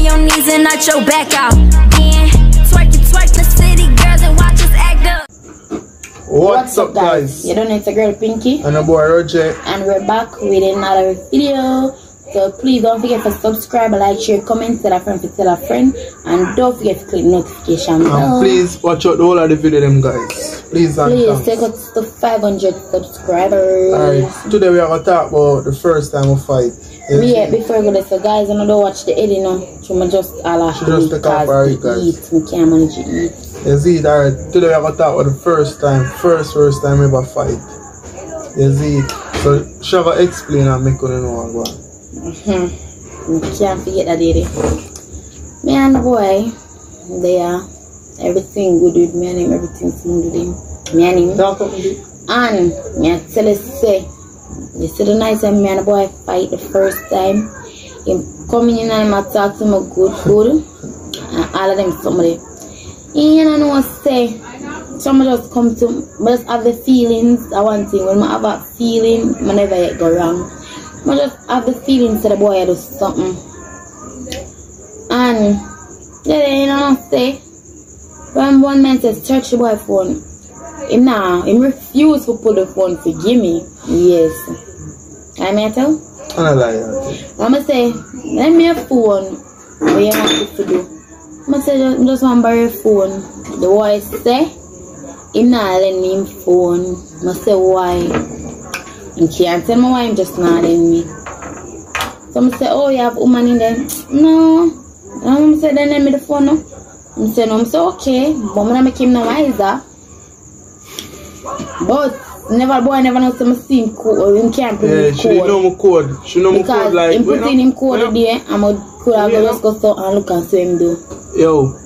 on your knees and not your back out. Then twerk it, twerk the city girls and watch us act up. What's, up, guys? You don't know it's a girl Pinky, And a boy Rojay. and we're back with another video. So please don't forget to subscribe, like, share, comment, tell a friend to tell a friend, and don't forget to click notification And bell. please watch out the whole of the video them guys. Please and Please thanks. take us to 500 subscribers. Alright, today we are gonna talk about the first time we fight. Yes. Yeah, before we go there, so guys, I don't watch the edit now. So I just all take off her because to eat. We can't manage to eat. You see, alright, today gonna talk about the first time, first first time ever fight. You see, so she gonna explain and make you know what Hmm. We can't forget that lady. Me and the boy, they are everything good with me and him, everything smooth with him. Me and him. Talk up with it. And me I tell you say, you see the night time me and the boy fight the first time. Him coming in and him a talk to me good, good. And all of them somebody. And you know say. Some just come to me just have the feelings. I one thing when I have a feeling, I never yet go wrong. I just have the feelings that the boy do something. And yeah, you know what I say. When one man says search the boy phone, him now him refuse to put the phone for give me. Yes. I may tell. And I lie out. I'ma say, lend me a phone. What you want to do? I'ma say just, just want borrow a phone. The boy say him not lend him phone. I'ma say why? He can't tell me why him just not lend me. So I'ma say, oh you have woman in there? No. I'm say then lend me the phone no. I'm say no, I'm say okay, but I'm gonna make him no wiser. But never boy never know some SIM code or uh, him can't put Yeah, in she didn't know code. my code. She know my code like him put in him code when I- there, I'm a could have just go so and look and see him do. Yo,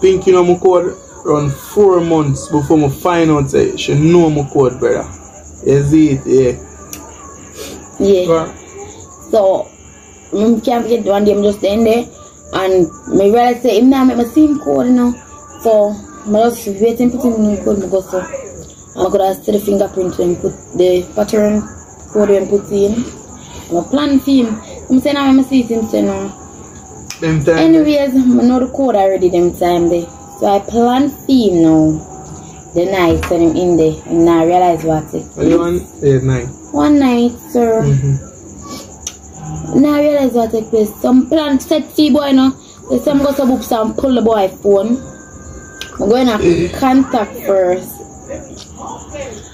Pinky know my code around four months before my find out say she know my code, brother. See it, yeah. Yeah. Right. So me can't forget one day I'm just in there and me realize say him now make my SIM code you know. So I just waiting put in the code me go so I could have the fingerprint and put the pattern code and put in. I'm a plan for him. I'm saying I'm see him say no. Them time. Anyways, I know the code already them time there. So I plan for him now. The night send him in there and now I realize what it What you? Yeah, nine. One night, sir. Mm-hmm. Now I realize what take place. Some plan set fee boy no. The some go to books and pull the boy phone. I'm going to contact first.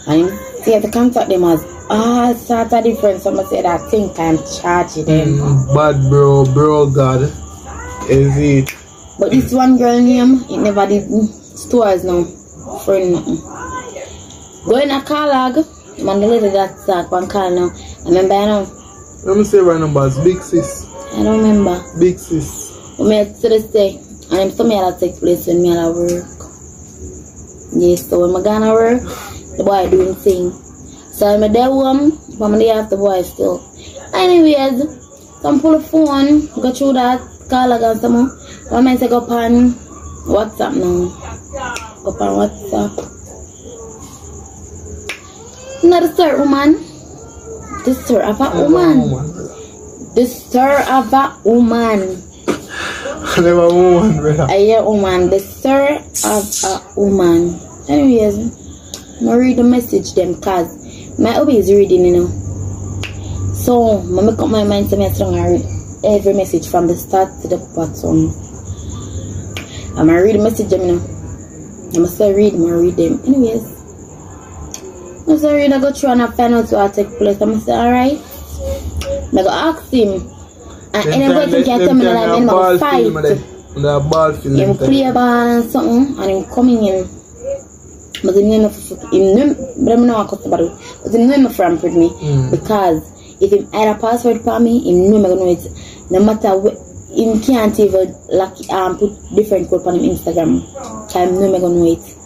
And see the contact them as ah sort of different. Some say that I think I'm charging them. Mm, bad bro, bro God. Is it? But this one girl name, it never did stores now. Friend nothing. Going to call log, man the lady that start one call now. I remember I know. Let me say my numbers. Big sis. I don't remember. Big sis. But me to this day, and I'm some that take place when me at work. Yes, so when I gonna work, the boy doing thing. So I'm there home, but I'm there after boy still. Anyways, some pull the phone, go through that, call again some more. One man say go on WhatsApp now. Go on WhatsApp. Not the third woman. The third of a woman. The third of a woman. Never woman, brother. a woman, the sir of a woman. Anyways, I read the message them cause my hobby is reading, you know. So, I make up my mind to me strong and read every message from the start to the bottom. I'm gonna read the message them, you know. I'm gonna read, I'm gonna read them. Anyways, I'm read, I go through and I find out what take place. I'm gonna say, alright. I go ask him. And Them anybody can them tell me that I'm ball gonna fight. The ball. Him them play ball and something and him coming in. But him know him know but I I cut about it. But him know him friend with me Mm. because if him add a password for me, him know me gonna know it. No matter what him can't even lock um put different code on him Instagram. Time know me gonna know it.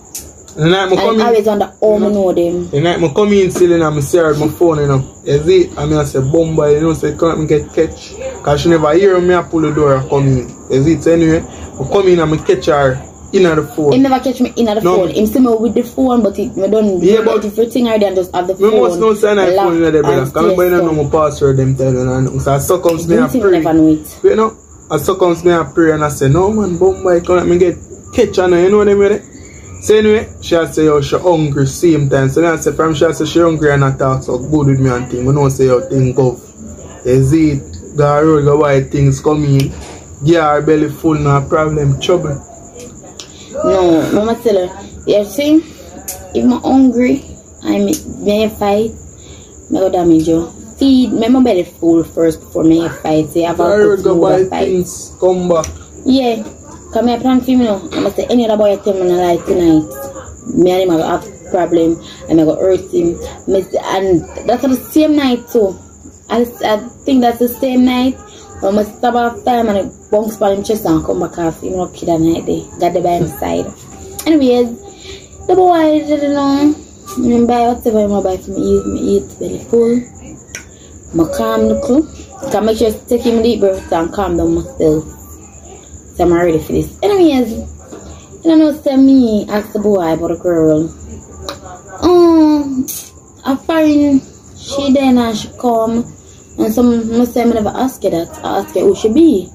The night And come in, always wonder how me know them. the night me come in still and I see her my phone, you know. You see it? And I say, Bomba, you know, say, can't me get catch. Cause she never hear me, I pull the door and come in. You see it? So anyway, I come in and me catch her in the phone. Him never catch me in the No. phone. Him see me with the phone, but he, me done Yeah, but- everything already and just have the Me phone. must know say I phone in there, brother. and Cause me stay don't know my password them time and So I suck out me Don't and pray. never know it. You know? I so comes me a pray and I say, no man, Bombay, come let me get catch on you know them with it? So anyway, she a say, yo, she hungry same time. So then I say, from she a say she hungry and I talk so good with me and thing. We don't say, yo, thing go. Is it? Go road, go why things come in. Get her belly full, no problem, trouble. No, mama tell her, you see, if I'm hungry, I may, fight, me go damage you. Feed, me my belly full first before me fight. Say, have Go a good go food buy and fight. things, come back. Yeah, come here, plan for me now. I'm gonna say any other boy tell me no lie tonight. Me and him I have problem and I go hurt him. And that's the same night too. I, I think that's the same night. I must stop off time and I bounce by him chest and come back off. Him not kid that night day. Got the by his side. Anyways, the boy didn't know. Me buy whatever I buy for me eat. Me eat very full. I calm the crew. Can make sure to take him deep breath and calm down myself. So I'm ready for this. Anyways, you don't know, say me ask the boy about a girl. Um, I find she then and she come and some must say I never ask her that. I ask her who she be.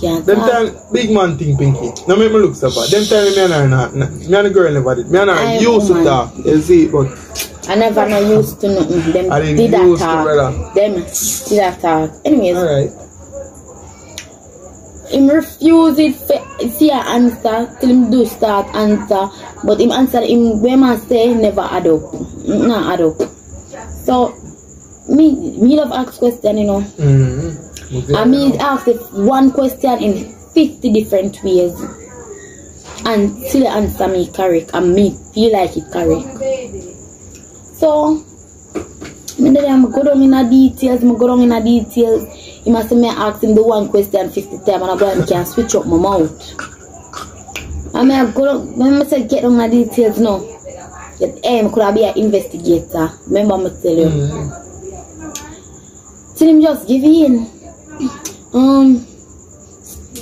Can't Them time, big man thing, Pinky. Now make me look so bad. Them time, me and her not, not- me and the girl never did. Me and her I used to woman. talk, you see, but I never know used to nothing. Them I didn't did that to, talk. Them did that talk. Anyways, alright. Him refuse it see a answer till him do start answer but him answer him when man say never add up not add up so me me love ask question you know Mm-hmm. I mean ask one question in 50 different ways and still answer me correct and me feel like it correct so me then I'm go down in the details, me go down in the details. He must me ask him the one question 50 times and I go and can switch up my mouth. I mean I go when I say get in the details now. That aim could I be an investigator. Remember me tell you. Mm-hmm. Till him just give in. Um,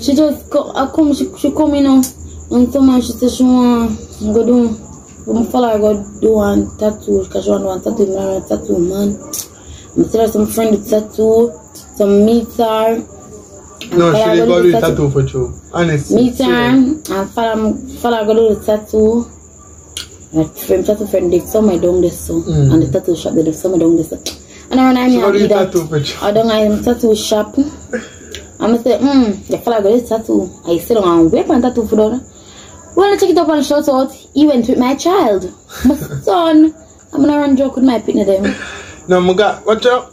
she just co- I come, she, she come in now, and someone she say she want go do, I'm follow her go do one tattoo, cause she want one tattoo, one tattoo, man. I'm tell her some friend with tattoo, some meet her. No, she did go do the tattoo for you. Honestly. Meet her, and follow, follow her go do the tattoo. My friend tattoo friend did somewhere down there so, Mm. and the tattoo shop they did somewhere down there so. And I I She me and do that. tattoo for you. I don't know tattoo shop. I'm say, hmm, the fella got this tattoo. I sit down and wait for tattoo for that. When I check it up and shout out, he went with my child, my son. I'm gonna run joke with my pitney them. Now, my God, watch out.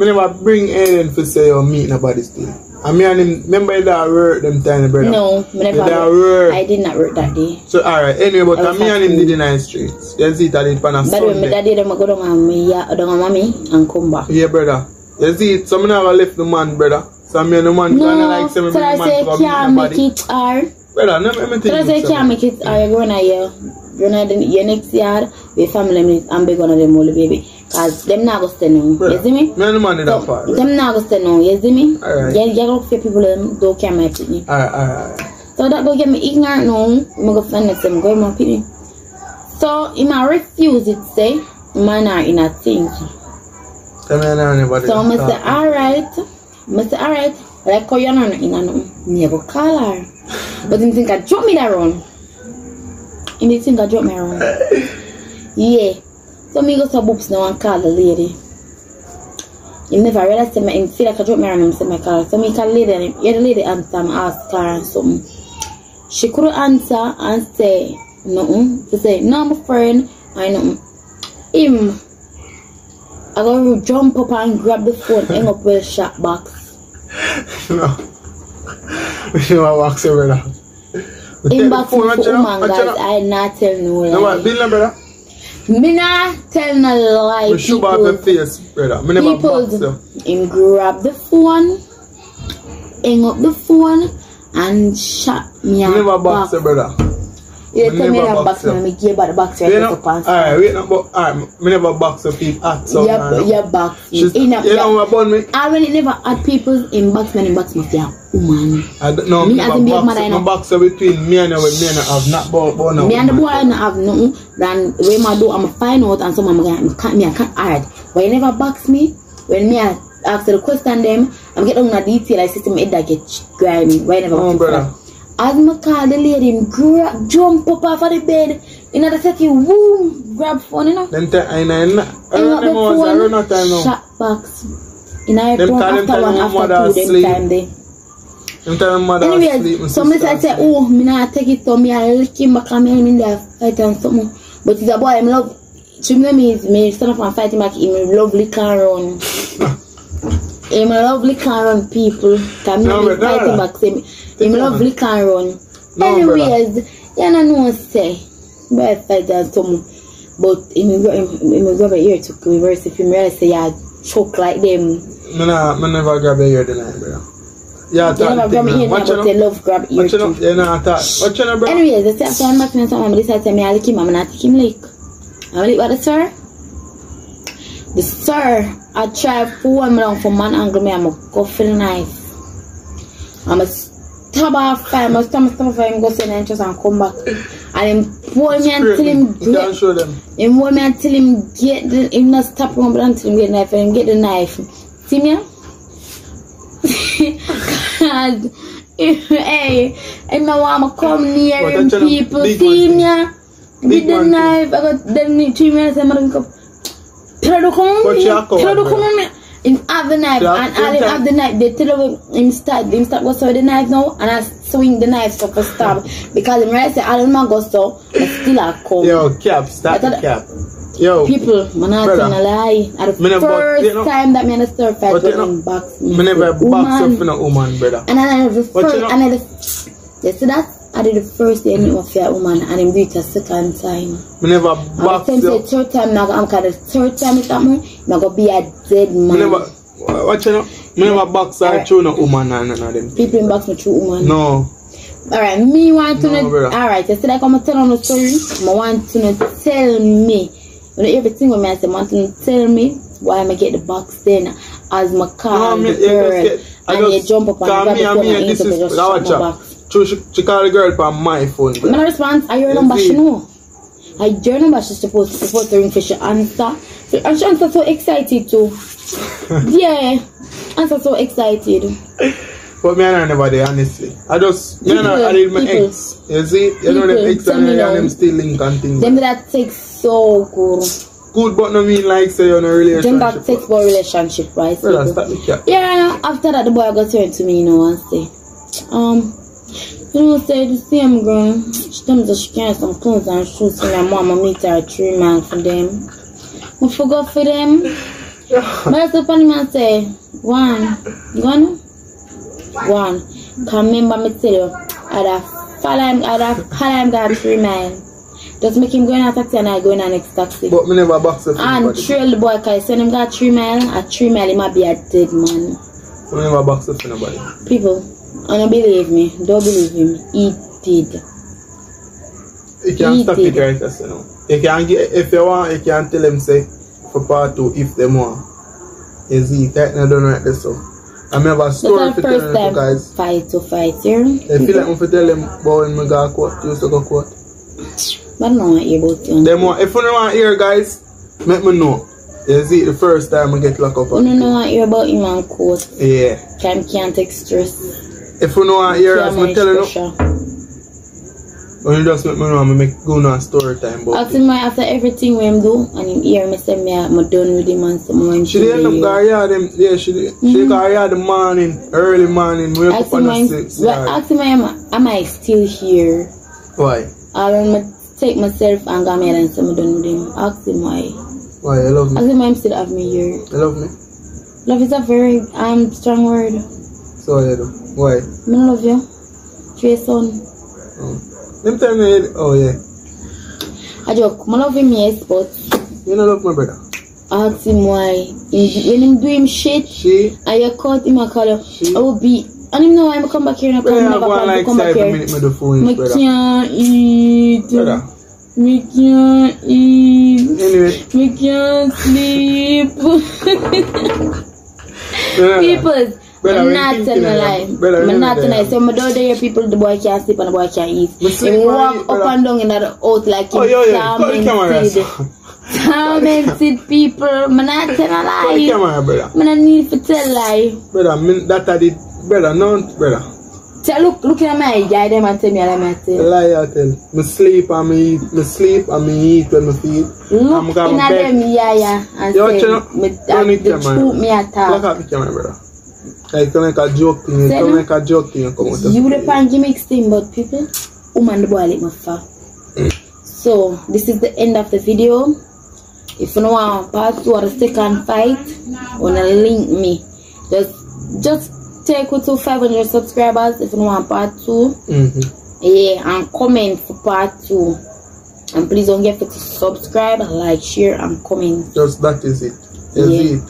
Me never bring Aiden for say you meet nobody still. And me and him, remember that work them time, brother? No, me never. That work. I did not work that day. So, alright, anyway, but I uh, was me and him did in the streets. You see that it on a By the way, my Sunday. daddy them go down and me yeah, down and mommy and come back. Yeah, brother. You see so me never left the man, brother. So me and the man kinda No, like say me so I say man to go meet can't make it hard. Brother, no, me So I say can't make it hard. You're going to your, you're not the, your next yard. We family and big one of them only baby. Cause them not go stay now. You see me? Me and the man did that part. them not go stay now, you see me? Alright. Yeah, you look for people them don't care my pitney. Alright, alright. So that go get me ignorant now. I'm go find next time go my pitney. So he might refuse it say, man are in a thing. So me and her never did So I say alright. I say alright. Like how you're not in a no. Me go call her. But him think I drop me that run. Him think I drop me around. Yeah. So me go to books now and call the lady. He never realized that him feel like I drop me around him say my call. So me call the lady and him, yeah the lady answer and ask her and something. She couldn't answer and say nothing. She say, no my friend, I know him. I go jump up and grab the phone, hang up with the shot box. no. We should have walked over brother. We take In the phone, for watch it out, woman guys. I not tell no No, what, lie. Bill, brother? Me not tell no lie. We off your People, face, brother. Me never people, him grab the phone, hang up the phone, and shot me Me never box brother. Me tell me never that box man, me give back the box right up pants. alright, wait, no, but, alright, me never box you people at some Yeah, yeah, box. A- you know about me? I it never had people in box man in box me yeah, woman. I don't know, Me as in big box mother, you. you No know. box between me and with me and have not bought, no Me and the boy I have nothing. Then when I do, I'ma find out and some I'm gonna cut me I can't hard. But you never box me when me I after the question them, I'm get on a detail, I see my head that get grimy. Why never Oh, brother. As my call the lady, him grab, jump up off of the bed. In know, the second, boom, grab phone, you know. Them time, I know, I know, I Hang up them the hours, I out time now. shot box. In Them phone after time one, after two, them time there. Them time my mother Anyways, asleep, my some sister listen say, oh, me not take it so me I lick him back and me him in there fight and something. But it's a boy, I'm love. To me, me, me stand up and fight him back, him love lick run. Him love lick and run people. Me No, but no, fight him back, say, him Yeah, love man. lick and run. No, Anyways, you know no say, boy fight and something. But him go, him, him go over here to reverse if him realize say, yeah, choke like them. Me nah, me never grab a ear the night, brother. Yeah, They never grab me thing here now. now, Watch you but they know. love grab ear you know. too. Yeah, nah, talk. Watch you know, bro. Anyways, the after I'm back to something, I decide to me I lick him, I'm not take him lick. I'm lick what the sir? The sir, I try pull me down from one angle, me I'm a go for the knife. I'm a stab off fire, I'm a stab, off fire, I'm go send entrance and come back. And him pull me until him You can't get, show them. him pull me until him get the, him not stop him, but until him get knife, and him get the knife. See me? God, hey, know I'm come near him people. See me? With the knife, I got them three minutes. I'm gonna go. Come But you are coward, Pero bro. come Him have the knife have and all him tell- have the knife. They tell him start him start go so the knife now and I swing the knife so for stab because him right say all him a go so but still I come. Yo, cap, stop the cap. Yo, People, man, not Brother. telling a lie. At the never- first you know- time that me and the stir fight But when you know, him box me. never box "Woman." up in a woman, brother. And I the first, you know- and I did, you see that? I did the first day I knew of that woman, and him do it a second time. Me never And the box time say you. third time, now I'm kind of third time it happen, I'm gonna be a dead Me man. never, watch you know. Me never box Alright. throw no woman and none of them. People box me through woman. No. Alright, me want to No, know. Alright, see I'm gonna tell on the story. I want to know, tell me. You know, everything with me, I say, want to know, tell me why I get the box then as my car No, and me, the girl. just get, I and you jump up and grab me the and phone me and and this answer is, just I shut watch my her. box. She, she, she call the girl on my phone. I'm gonna respond. Are your number? She know. I your number. She's supposed supposed to ring for she answer. So, and she answer so excited too. yeah, answer so excited. But me and her never there, honestly. I just, me and her, I did my People. ex. You see? You know them ex and, and them still link and things. Them that takes so good. Good, but no mean like say you're in a Them that takes for relationship, right? People? the. Yeah, after that, the boy got turned to me, you know, and say, um, you know, say the same girl, she told me that she carry some clothes and shoes for my mom and meet her three man for them. I forgot for them. But said, funny man say, one, gonna? One. Can remember me tell you, I'd have follow him, I'd have follow him got three mile. Just make him go in a taxi and I go in a next taxi. But me never box up And trail the boy, cause when him got three mile, at three mile, he might be a dead man. Me never box up anybody. People, I don't believe me. Don't believe him. He did. You can He stop did. it right there, you know. You can get, if you want, you can tell them say, for part two, if they want. You see, that I don't right there, so. I That's story for telling you time guys. fight to fight here. They feel like me for tell them about when me go court, used to go court. But I to hear about you. Them want, if you don't want to hear, guys, make me know. You see, the first time I get locked up. I don't want to hear about him and court. Yeah. Can can't take stress. If you want to hear, Can't as me manage telling you, when you just make me know, I'm make go on story time. But After my after everything we him do and him hear me say me I'm done with him and someone She did end up go yard them, yeah, she did. She go yard the morning, early morning, wake up Ask on him the six well, yard. ask him am, am I still here? Why? I don't take myself and go ahead and say I'm done with him. Ask him why. Why? You love me? Ask him him still have me here. You love me? Love is a very um strong word. So you do. Why? Men love you. Chwe son. Oh. Dem tell me, oh yeah. A jok, men love him yes, but... You know love my brother? Ask him why. When him do him shit, she? Ah, I cut him a color. She? I will be... And him know I'm come back here and I come, yeah, back, I like come back here. Minute, me do phone, me brother. can't eat. Brother. Me can't eat. Anyway. Me can't sleep. People, Brother, I'm not telling a lie. Brother, I'm not telling a lie. So my daughter here, people, the boy can't sleep and the boy can't eat. He walk up brother. and down in that house like Oh, yo, yo, cut the farming camera. seed. son. Tormented people. Man, I tell a Put the camera, brother. Man, I need to tell lie. Brother, me, that I did, brother, no, brother. Tell, look, look at my eye, them and tell me, let me tell. Lie I tell. Me sleep and me eat, me sleep and me eat when me feed. I'm Look in a bed. them yaya and Yo, say, me, need the uh, truth me a Look at the camera, brother. Like, come like a joke thing, Say come no. like a joke thing, come out. You the pan gimmicks thing, but people, woman the boy like my fat. So, this is the end of the video. If you want part two or the second fight, wanna link me. Just, just take it to 500 subscribers if you want part two. Mm-hmm. Yeah, and comment for part two. And please don't forget to subscribe, like, share, and comment. Just that is it. That's Yeah. it.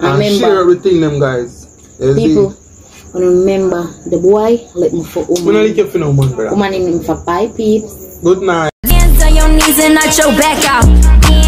And Remember- share everything, them guys. That's People, it. and remember the boy let me for We not woman. like you for no man, brother. Woman in him for five peeps. Good night. Hands on your knees and not your back out. Yeah,